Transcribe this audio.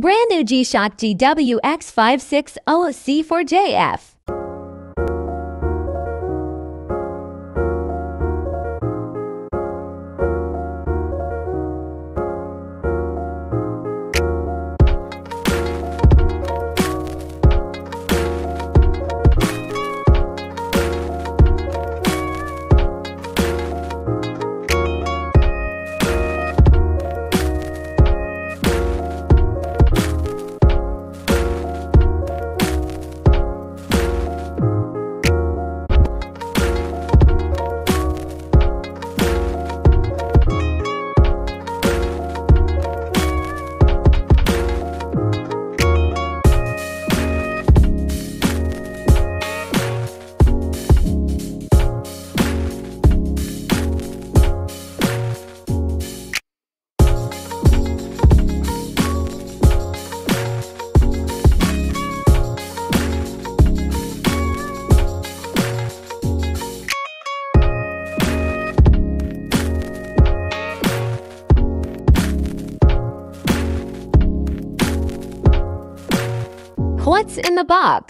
Brand new G-Shock GWX560C4JF. What's in the box?